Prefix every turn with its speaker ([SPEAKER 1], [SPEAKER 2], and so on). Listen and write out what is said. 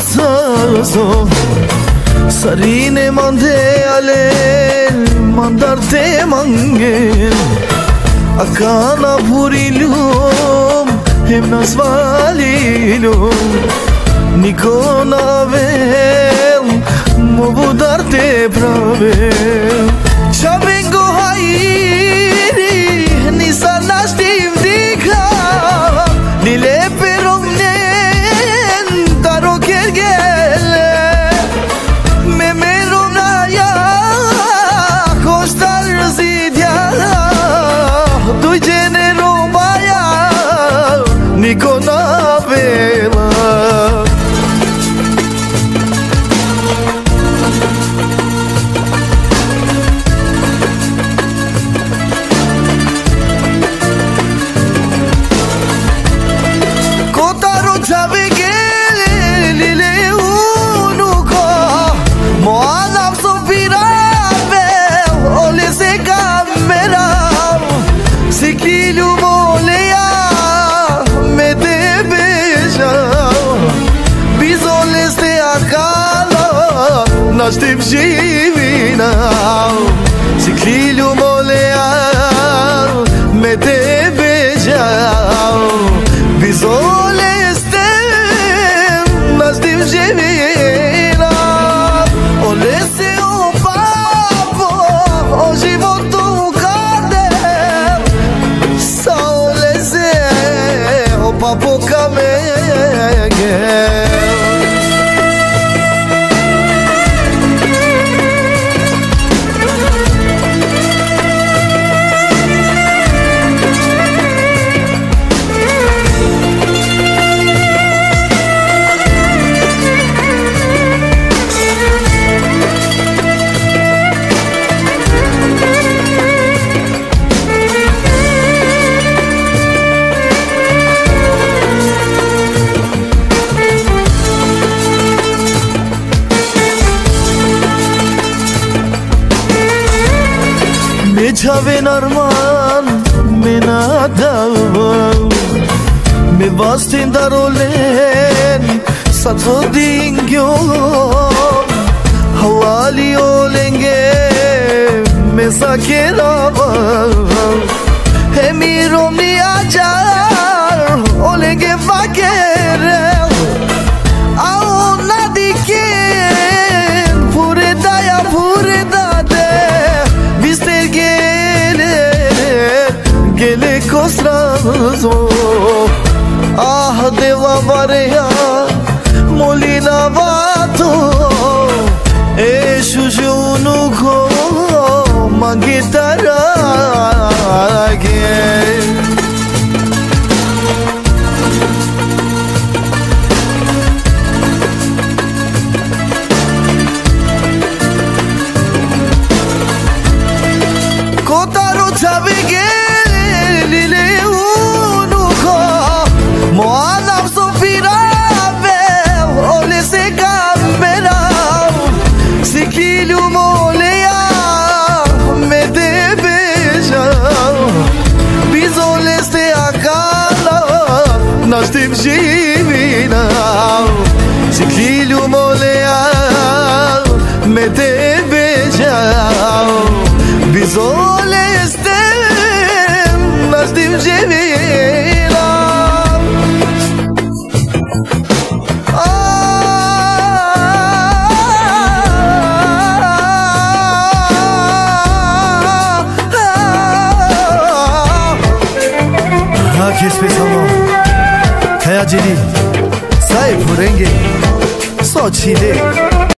[SPEAKER 1] gocazo Sarine mande ale mandarte mange Akana purilum hem nasvalilum Nikona vel mu budarte prave Shabengo hairi nisa nashtim Ravna στη ψήφινα Συγκλεί تاوین آرمان منا داو می باستین دارولین ساتو دینگیو حوالی اولنگه مزاکر آوام همیرو می গেলে কসরা আহ দেওয়া বারেয়া মলিনা বাত এ সুজনু ঘো মাগে গে কোথারো ছাবি গে Nastimshi vina Zikilu molea Me te bejao Bizol estem Nastimshi vina Herkes bir tamam. है अजीरी साए फुरेंगे दे